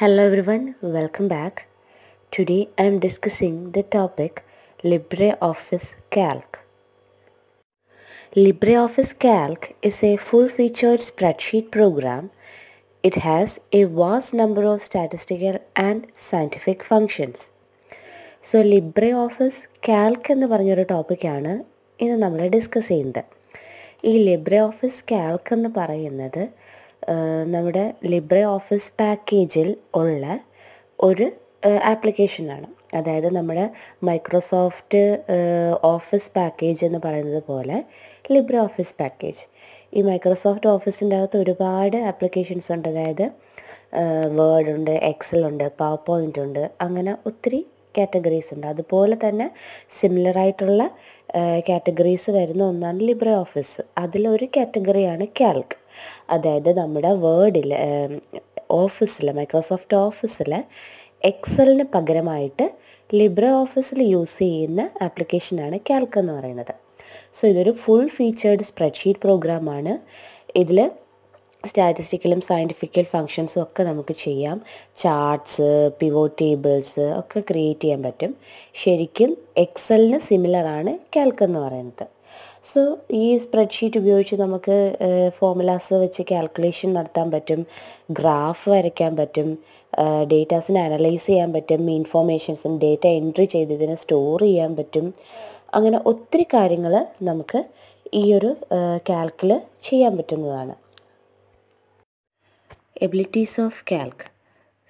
Hello everyone, welcome back. Today I am discussing the topic LibreOffice Calc. LibreOffice Calc is a full-featured spreadsheet program. It has a vast number of statistical and scientific functions. So LibreOffice Calc എന്ന് പറഞ്ഞൊരു ടോപ്പിക്കാണ് ഇന്ന് നമ്മൾ discuss ചെയ്യുന്നത് ഈ Libre Office Calc എന്ന് പറയുന്നത് ആ, നമ്മുടെ ലിബ്രെ ഓഫീസ് പാക്കേജിൽ ഉള്ള ഒരു ആപ്ലിക്കേഷനാണ് അതായത് നമ്മുടെ മൈക്രോസോഫ്റ്റ് ഓഫീസ് പാക്കേജ് എന്ന് പറയുന്നത് പോലെ ലിബ്രെ ഓഫീസ് പാക്കേജ്. ഈ മൈക്രോസോഫ്റ്റ് ഓഫീസിന്റെ അകത്ത് ഒരുപാട് ആപ്ലിക്കേഷൻസ് ഉണ്ട്. അതായത് വേർഡ് ഉണ്ട് എക്സൽ ഉണ്ട് പവർ പോയിന്റ് ഉണ്ട് അങ്ങനെ ഒത്തിരി കാറ്റഗറീസ് ഉണ്ട്. അതുപോലെ തന്നെ സിമിലർ ആയിട്ടുള്ള കാറ്റഗറീസ് വരുന്ന ഒന്നാണ് ലിബ്രെ ഓഫീസ് അതിലൊരു കാറ്റഗറിയാണ് കാൽക്ക് അതായത് നമ്മുടെ വേർഡിൽ ഓഫീസിൽ മൈക്രോസോഫ്റ്റ് ഓഫീസിൽ എക്സലിന് പകരമായിട്ട് ലിബ്രെ ഓഫീസിൽ യൂസ് ചെയ്യുന്ന ആപ്ലിക്കേഷനാണ് കാൽക്ക് എന്ന് പറയുന്നത്. സോ ഇതൊരു ഫുൾ ഫീച്ചേർഡ് സ്പ്രെഡ്ഷീറ്റ് പ്രോഗ്രാമാണ്. ഇതിൽ സ്റ്റാറ്റിസ്റ്റിക്കലും സയന്റിഫിക്കൽ ഫങ്ഷൻസും ഒക്കെ നമുക്ക് ചെയ്യാം. ചാർട്ട്സ് പിവോ ടേബിൾസ് ഒക്കെ ക്രിയേറ്റ് ചെയ്യാൻ പറ്റും. ശരിക്കും എക്സലിന് സിമിലറാണ് കാൽക്ക് എന്ന് പറയുന്നത്. സോ ഈ സ്പ്രെഡ്ഷീറ്റ് ഉപയോഗിച്ച് നമുക്ക് ഫോമുലാസ് വെച്ച് കാൽക്കുലേഷൻ നടത്താൻ പറ്റും ഗ്രാഫ് വരയ്ക്കാൻ പറ്റും ഡേറ്റാസിനെ അനലൈസ് ചെയ്യാൻ പറ്റും ഇൻഫോർമേഷൻസും ഡേറ്റ എൻട്രി ചെയ്ത് ഇതിനെ സ്റ്റോർ ചെയ്യാൻ പറ്റും. അങ്ങനെ ഒത്തിരി കാര്യങ്ങൾ നമുക്ക് ഈ ഒരു കാൽക്കിൽ ചെയ്യാൻ പറ്റുന്നതാണ്. എബിലിറ്റീസ് ഓഫ് കാൽക്ക്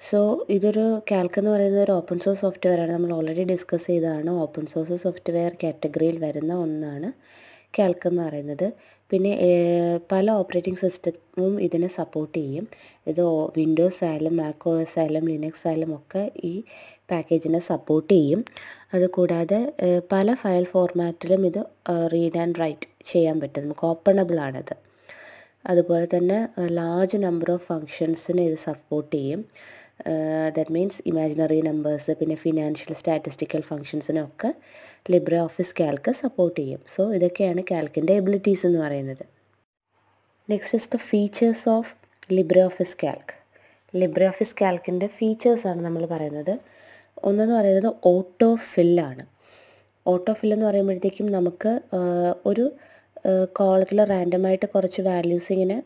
സോ ഇതൊരു കാൽക്ക് എന്ന് പറയുന്നത് ഒരു ഓപ്പൺ സോഴ്സ് സോഫ്റ്റ്വെയർ ആണ്. നമ്മൾ ഓൾറെഡി ഡിസ്കസ് ചെയ്തതാണ്. ഓപ്പൺ സോഴ്സ് സോഫ്റ്റ്വെയർ കാറ്റഗറിയിൽ വരുന്ന ഒന്നാണ്. കാൽക്ക് എന്ന് പറയുന്നത്. പിന്നെ പല ഓപ്പറേറ്റിംഗ് സിസ്റ്റവും ഇതിനെ സപ്പോർട്ട് ചെയ്യും. ഇത് വിൻഡോസ് ആയാലും മാക് ഒ എസ് ആയാലും ലിനക്സ് ആയാലും ഒക്കെ ഈ പാക്കേജിനെ സപ്പോർട്ട് ചെയ്യും. അതുകൂടാതെ പല ഫയൽ ഫോർമാറ്റിലും ഇത് റീഡ് ആൻഡ് റൈറ്റ് ചെയ്യാൻ പറ്റും. നമുക്ക് ഓപ്പണബിൾ ആണിത്. അതുപോലെ തന്നെ ലാർജ് നമ്പർ ഓഫ് ഫങ്ഷൻസിനെ ഇത് സപ്പോർട്ട് ചെയ്യും. ദാറ്റ് മീൻസ് ഇമാജിനറി നമ്പേഴ്സ് പിന്നെ ഫിനാൻഷ്യൽ സ്റ്റാറ്റിസ്റ്റിക്കൽ ഫങ്ഷൻസിനൊക്കെ ലിബ്ര ഓഫീസ് കാൽക്ക് സപ്പോർട്ട് ചെയ്യും. സോ ഇതൊക്കെയാണ് കാൽക്കിന്റെ എബിലിറ്റീസ് എന്ന് പറയുന്നത്. Next is the features of Libre Office Calc Libre Office കാൽക്കിന്റെ ഫീച്ചേഴ്സാണ് നമ്മൾ പറയുന്നത്. ഒന്നെന്ന് പറയുന്നത് ഓട്ടോ ഫില്ലാണ് ഓട്ടോ ഫിൽ എന്ന് പറയുമ്പോഴത്തേക്കും നമുക്ക് ഒരു കോളത്തിൽ റാൻഡമായിട്ട് കുറച്ച് വാല്യൂസ് ഇങ്ങനെ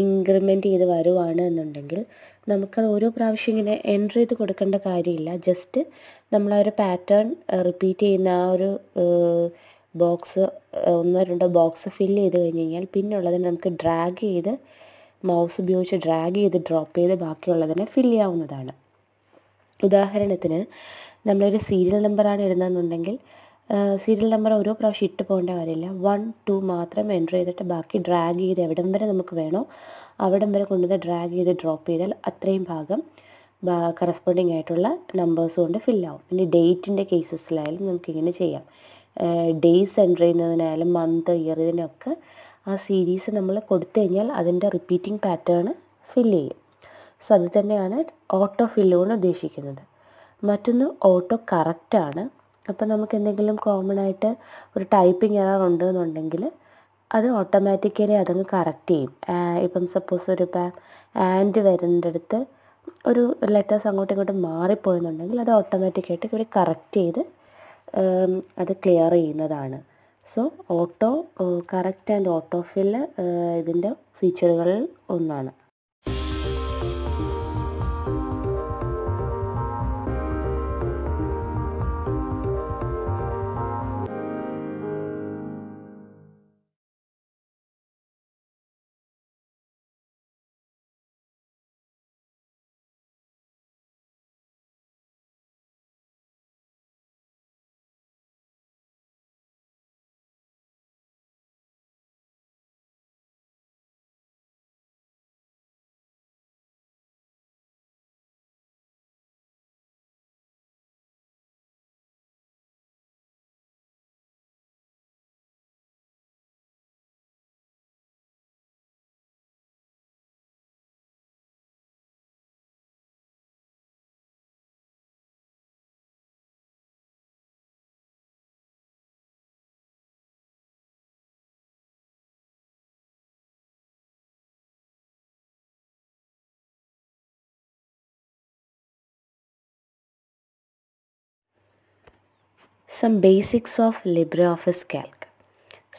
ഇൻക്രിമെന്റ് ചെയ്ത് വരുവാണ് എന്നുണ്ടെങ്കിൽ നമുക്കത് ഓരോ പ്രാവശ്യം ഇങ്ങനെ എൻട്രി ചെയ്ത് കൊടുക്കേണ്ട കാര്യമില്ല. ജസ്റ്റ് നമ്മൾ ആ ഒരു പാറ്റേൺ റിപ്പീറ്റ് ചെയ്യുന്ന ആ ഒരു ബോക്സ് ഒന്നോ രണ്ടോ ബോക്സ് ഫില്ല് ചെയ്ത് കഴിഞ്ഞ് കഴിഞ്ഞാൽ പിന്നുള്ളതിന് നമുക്ക് ഡ്രാഗ് ചെയ്ത് മൗസ് ഉപയോഗിച്ച് ഡ്രാഗ് ചെയ്ത് ഡ്രോപ്പ് ചെയ്ത് ബാക്കിയുള്ളതിനെ ഫില്ല് ചെയ്യാവുന്നതാണ്. ഉദാഹരണത്തിന് നമ്മളൊരു സീരിയൽ നമ്പറാണ് എഴുതുന്നതെന്നുണ്ടെങ്കിൽ സീരിയൽ നമ്പർ ഓരോ പ്രാവശ്യം ഇട്ട് പോകേണ്ട കാര്യമില്ല. വൺ ടു മാത്രം എന്റർ ചെയ്തിട്ട് ബാക്കി ഡ്രാഗ് ചെയ്ത് എവിടം വരെ നമുക്ക് വേണോ അവിടം വരെ കൊണ്ടുവന്ന് ഡ്രാഗ് ചെയ്ത് ഡ്രോപ്പ് ചെയ്താൽ അത്രയും ഭാഗം കറസ്പോണ്ടിങ് ആയിട്ടുള്ള നമ്പേഴ്സ് കൊണ്ട് ഫില്ലാവും പിന്നെ ഡേറ്റിന്റെ കേസസിലായാലും നമുക്കിങ്ങനെ ചെയ്യാം. ഡേയ്സ് എന്റർ ചെയ്യുന്നതിനായാലും മന്ത് ഇയർ ഇതിനൊക്കെ ആ സീരീസ് നമ്മൾ കൊടുത്തു കഴിഞ്ഞാൽ അതിന്റെ റിപ്പീറ്റിംഗ് പാറ്റേൺ ഫില്ല് ചെയ്യും. സോ അത് തന്നെയാണ് ഓട്ടോ ഫില്ലുകൊണ്ട് ഉദ്ദേശിക്കുന്നത്. മറ്റൊന്ന് ഓട്ടോ കറക്റ്റാണ് അപ്പോൾ നമുക്ക് എന്തെങ്കിലും കോമൺ ആയിട്ട് ഒരു ടൈപ്പിംഗ് എറർ ഉണ്ട് എന്നുണ്ടെങ്കിൽ അത് ഓട്ടോമാറ്റിക്കലി അതങ്ങ് കറക്റ്റ് ചെയ്യും. ഇപ്പം സപ്പോസ് ഒരു ഇപ്പം ആൻഡ് വരുന്നിടത്ത് ഒരു ലെറ്റേഴ്സ് അങ്ങോട്ടും ഇങ്ങോട്ടും മാറിപ്പോയെന്നുണ്ടെങ്കിൽ അത് ഓട്ടോമാറ്റിക്കായിട്ട് ഇവർ കറക്റ്റ് ചെയ്ത് അത് ക്ലിയർ ചെയ്യുന്നതാണ്. So auto correct and auto fill ഇതിന്റെ ഫീച്ചറുകളിൽ ഒന്നാണ്. Some basics of Libre Office Calc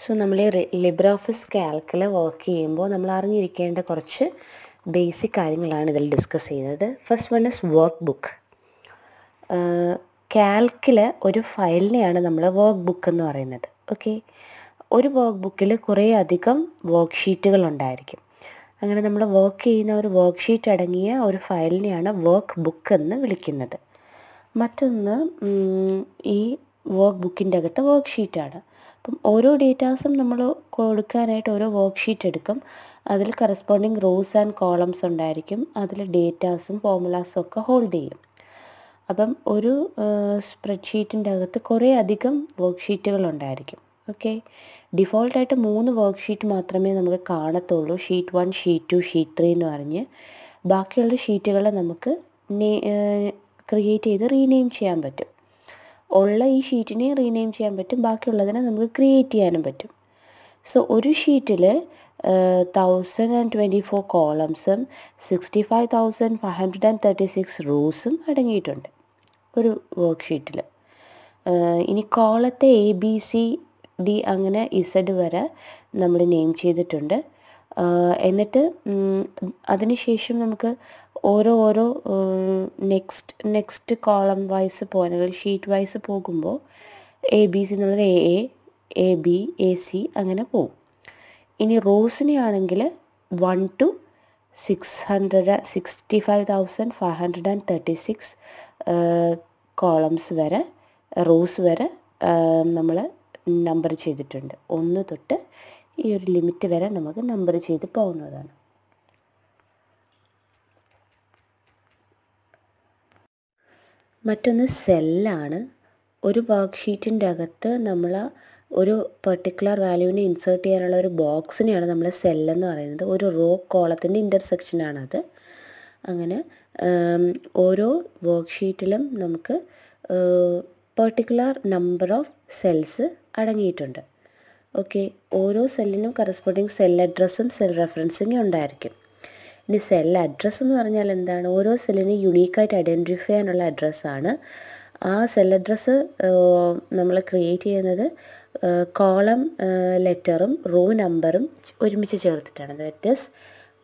so നമ്മൾ ഈ ലിബ്രെ ഓഫീസ് കാൽക്കിൽ വർക്ക് ചെയ്യുമ്പോൾ നമ്മൾ അറിഞ്ഞിരിക്കേണ്ട കുറച്ച് ബേസിക് കാര്യങ്ങളാണ് ഇതിൽ ഡിസ്കസ് ചെയ്യുന്നത്. First one is workbook കാൽക്കിൽ ഒരു ഫയലിനെയാണ് നമ്മൾ വർക്ക് ബുക്ക് എന്ന് പറയുന്നത്. ഓക്കെ ഒരു വർക്ക് ബുക്കിൽ കുറേ അധികം വർക്ക് ഷീറ്റുകൾ ഉണ്ടായിരിക്കും. അങ്ങനെ നമ്മൾ വർക്ക് ചെയ്യുന്ന ഒരു വർക്ക് ഷീറ്റ് അടങ്ങിയ ഒരു ഫയലിനെയാണ് വർക്ക് ബുക്ക് എന്ന് വിളിക്കുന്നത്. മറ്റൊന്ന് ഈ വർക്ക് ബുക്കിന്റെ അകത്ത് വർക്ക് ഷീറ്റാണ് അപ്പം ഓരോ ഡേറ്റാസും നമ്മൾ കൊടുക്കാനായിട്ട് ഓരോ വർക്ക് ഷീറ്റ് എടുക്കും. അതിൽ കറസ്പോണ്ടിങ് റോസ് ആൻഡ് കോളംസ് ഉണ്ടായിരിക്കും. അതിൽ ഡേറ്റാസും ഫോമുലാസും ഒക്കെ ഹോൾഡ് ചെയ്യും. അപ്പം ഒരു സ്പ്രെഡ് ഷീറ്റിന്റെ അകത്ത് കുറേ അധികം വർക്ക് ഷീറ്റുകൾ ഉണ്ടായിരിക്കും ഓക്കെ ഡിഫോൾട്ടായിട്ട് മൂന്ന് വർക്ക് ഷീറ്റ് മാത്രമേ നമുക്ക് കാണത്തുള്ളൂ. Sheet one sheet two sheet three എന്ന് പറഞ്ഞ്. ബാക്കിയുള്ള ഷീറ്റുകളെ നമുക്ക് ക്രിയേറ്റ് ചെയ്ത് റീനെയിം ചെയ്യാൻ പറ്റും. ഉള്ള ഈ ഷീറ്റിനെ റീനെയിം ചെയ്യാൻ പറ്റും. ബാക്കിയുള്ളതിനെ നമുക്ക് ക്രിയേറ്റ് ചെയ്യാനും പറ്റും. സോ ഒരു ഷീറ്റിൽ thousand and twenty four കോളംസും sixty five thousand five hundred and thirty six റോസും അടങ്ങിയിട്ടുണ്ട് ഒരു വർക്ക് ഷീറ്റിൽ ഇനി കോളത്തെ എ ബി സി ഡി അങ്ങനെ ഇസഡ് വരെ നമ്മൾ നെയിം ചെയ്തിട്ടുണ്ട്. എന്നിട്ട് അതിനുശേഷം നമുക്ക് ഓരോ ഓരോ നെക്സ്റ്റ് നെക്സ്റ്റ് കോളം വൈസ് അല്ലെങ്കിൽ ഷീറ്റ് വൈസ് പോകുമ്പോൾ എ ബി സി എന്നുള്ളത് A A A B A C അങ്ങനെ പോകും. ഇനി റോസിനെ ആണെങ്കിൽ one to six hundred sixty five thousand five hundred and thirty six columns വരെ റോസ് വരെ നമ്മൾ നമ്പർ ചെയ്തിട്ടുണ്ട്. ഒന്ന് തൊട്ട് ഈ ഒരു ലിമിറ്റ് വരെ നമുക്ക് നമ്പർ ചെയ്ത് പോകുന്നതാണ്. മറ്റൊന്ന് സെല്ലാണ്. ഒരു വർക്ക് ഷീറ്റിന്റെ അകത്ത് നമ്മൾ ഒരു പെർട്ടിക്കുലർ വാല്യൂവിനെ ഇൻസേർട്ട് ചെയ്യാനുള്ള ഒരു ബോക്സിനെയാണ് നമ്മൾ സെല്ലെന്ന് പറയുന്നത്. ഒരു റോ കോളത്തിന്റെ ഇന്റർസെക്ഷനാണത് അങ്ങനെ ഓരോ വർക്ക് ഷീറ്റിലും നമുക്ക് പെർട്ടിക്കുലർ നമ്പർ ഓഫ് സെൽസ് അടങ്ങിയിട്ടുണ്ട്. ഓക്കെ ഓരോ സെല്ലിനും കറസ്പോണ്ടിങ് സെൽ അഡ്രസ്സും സെൽ റെഫറൻസിങ്ങും ഉണ്ടായിരിക്കും. ഇനി സെൽ അഡ്രസ്സ് എന്ന് പറഞ്ഞാൽ എന്താണ്? ഓരോ സെല്ലിനും യുണീക്കായിട്ട് ഐഡന്റിഫൈ ചെയ്യാനുള്ള അഡ്രസ്സാണ് ആ സെൽ അഡ്രസ്സ് നമ്മൾ ക്രിയേറ്റ് ചെയ്യുന്നത് കോളം ലെറ്ററും റോ നമ്പറും ഒരുമിച്ച് ചേർത്തിട്ടാണ്. That is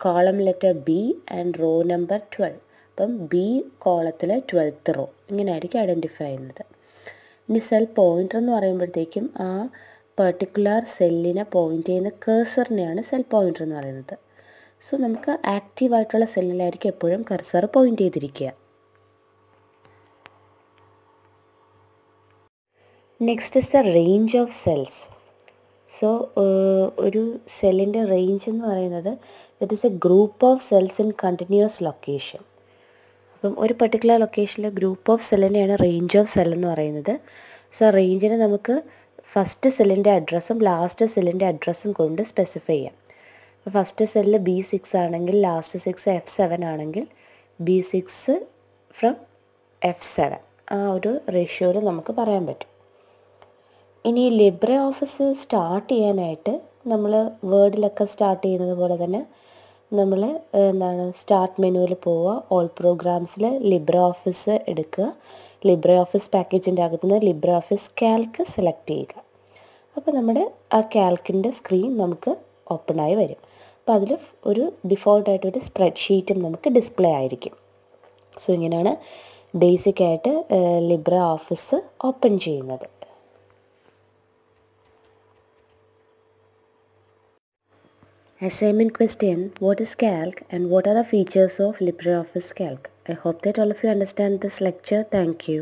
column letter B and row number twelve അപ്പം ബി കോളത്തിലെ ട്വൽത്ത് റോ ഇങ്ങനെയായിരിക്കും ഐഡന്റിഫൈ ചെയ്യുന്നത്. ഇനി സെൽ പോയിന്റർ എന്ന് പറയുമ്പോഴത്തേക്കും ആ പെർട്ടിക്കുലർ സെല്ലിനെ പോയിന്റ് ചെയ്യുന്ന കേഴ്സറിനെയാണ് സെൽ പോയിന്റർ എന്ന് പറയുന്നത്. സോ നമുക്ക് ആക്റ്റീവായിട്ടുള്ള സെല്ലിലായിരിക്കും എപ്പോഴും കർസർ പോയിന്റ് ചെയ്തിരിക്കുക. Next is the range of cells so ഒരു സെല്ലിന്റെ റേഞ്ച് എന്ന് പറയുന്നത് that is a group of cells in continuous location അപ്പം ഒരു പെർട്ടിക്കുലർ ലൊക്കേഷനിലെ ഗ്രൂപ്പ് ഓഫ് സെല്ലിനെയാണ് റേഞ്ച് ഓഫ് സെൽ എന്ന് പറയുന്നത്. സോ റേഞ്ചിനെ നമുക്ക് ഫസ്റ്റ് സെല്ലിന്റെ അഡ്രസ്സും ലാസ്റ്റ് സെല്ലിന്റെ അഡ്രസ്സും കൊണ്ട് സ്പെസിഫൈ ചെയ്യാം. ഫസ്റ്റ് സെല്ല് ബി സിക്സ് ആണെങ്കിൽ ലാസ്റ്റ് സിക്സ് എഫ് സെവൻ ആണെങ്കിൽ B six from F seven ആ ഒരു റേഷ്യോയിൽ നമുക്ക് പറയാൻ പറ്റും. ഇനി ലിബ്രെ ഓഫീസ് സ്റ്റാർട്ട് ചെയ്യാനായിട്ട് നമ്മൾ വേർഡിലൊക്കെ സ്റ്റാർട്ട് ചെയ്യുന്നത് പോലെ തന്നെ നമ്മൾ എന്താണ് സ്റ്റാർട്ട് മെനുവിൽ പോവുക. ഓൾ പ്രോഗ്രാംസിൽ ലിബ്രെ ഓഫീസ് എടുക്കുക. ലിബ്രെ ഓഫീസ് പാക്കേജിന്റെ അകത്തുനിന്ന് ലിബ്രെ ഓഫീസ് കാൽക്ക് സെലക്ട് ചെയ്യുക. അപ്പോൾ നമ്മുടെ ആ കാൽക്കിന്റെ സ്ക്രീൻ നമുക്ക് ഓപ്പണായി വരും. അപ്പോൾ അതിൽ ഒരു ഡിഫോൾട്ടായിട്ട് ഒരു സ്പ്രെഡ് ഷീറ്റും നമുക്ക് ഡിസ്പ്ലേ ആയിരിക്കും സോ ഇങ്ങനെയാണ് ബേസിക് ആയിട്ട് ലിബ്ര ഓഫീസ് ഓപ്പൺ ചെയ്യുന്നത് Assignment question What is Calc and what are the features of LibreOffice Calc? I hope that all of you understand this lecture. Thank you.